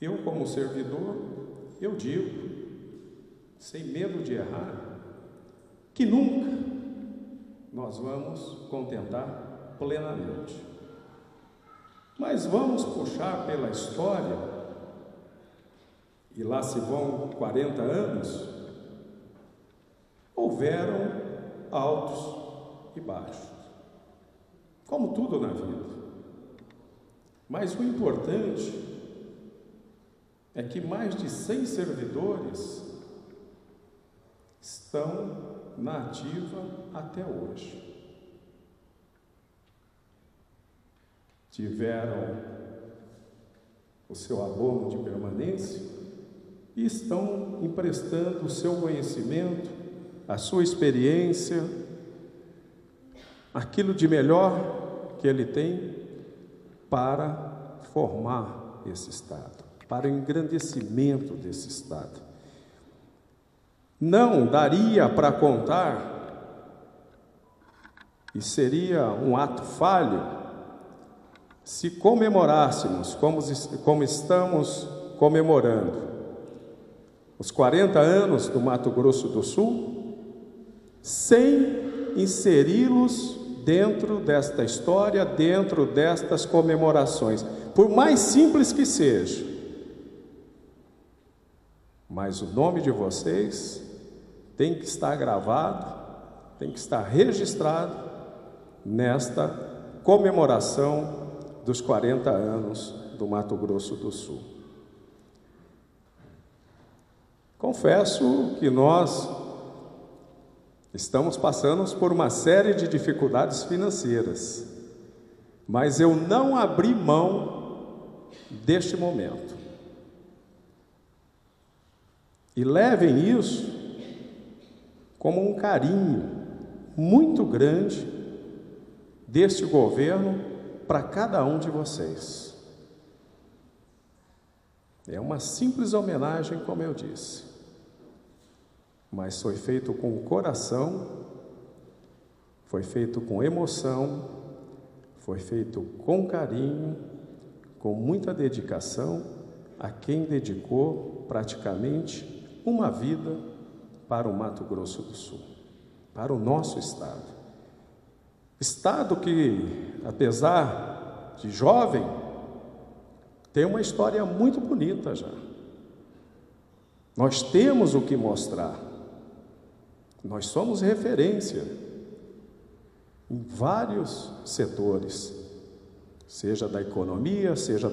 Eu, como servidor, eu digo, sem medo de errar, que nunca nós vamos contentar plenamente. Mas vamos puxar pela história, e lá se vão 40 anos, houveram altos e baixos, como tudo na vida. Mas o importante é que mais de 100 servidores estão na ativa até hoje. Tiveram o seu abono de permanência e estão emprestando o seu conhecimento, a sua experiência, aquilo de melhor que ele tem para formar esse Estado, para o engrandecimento desse Estado. Não daria para contar, e seria um ato falho, se comemorássemos, como, como estamos comemorando, os 40 anos do Mato Grosso do Sul, sem inseri-los dentro desta história, dentro destas comemorações, por mais simples que seja. Mas o nome de vocês tem que estar gravado, tem que estar registrado nesta comemoração dos 40 anos do Mato Grosso do Sul. Confesso que nós estamos passando por uma série de dificuldades financeiras, mas eu não abri mão deste momento. E levem isso como um carinho muito grande deste governo para cada um de vocês. É uma simples homenagem, como eu disse, mas foi feito com o coração, foi feito com emoção, foi feito com carinho, com muita dedicação a quem dedicou praticamente uma vida para o Mato Grosso do Sul, para o nosso estado. Estado que, apesar de jovem, tem uma história muito bonita já. Nós temos o que mostrar. Nós somos referência em vários setores, seja da economia, seja